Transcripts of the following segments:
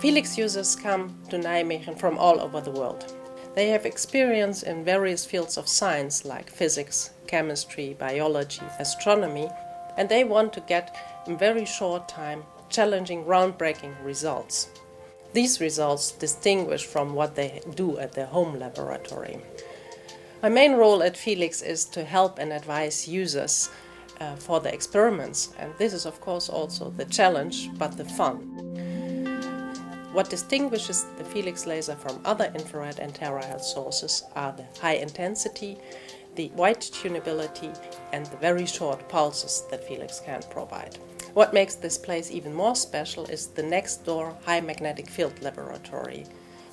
Felix users come to Nijmegen from all over the world. They have experience in various fields of science like physics, chemistry, biology, astronomy, and they want to get in very short time challenging groundbreaking results. These results distinguish from what they do at their home laboratory. My main role at Felix is to help and advise users uh, for the experiments, and this is, of course, also the challenge but the fun. What distinguishes the Felix laser from other infrared and terahertz sources are the high intensity, the wide tunability, and the very short pulses that Felix can provide. What makes this place even more special is the next door high magnetic field laboratory.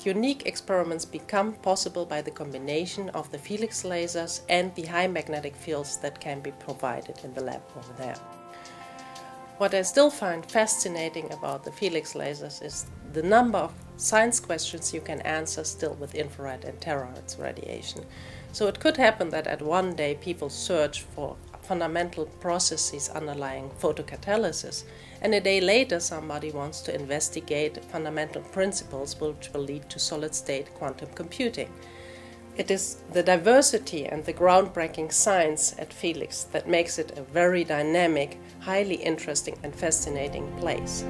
Unique experiments become possible by the combination of the Felix lasers and the high magnetic fields that can be provided in the lab over there. What I still find fascinating about the Felix lasers is the number of science questions you can answer still with infrared and terahertz radiation. So it could happen that at one day people search for fundamental processes underlying photocatalysis, and a day later somebody wants to investigate fundamental principles which will lead to solid state quantum computing. It is the diversity and the groundbreaking science at Felix that makes it a very dynamic, highly interesting, and fascinating place.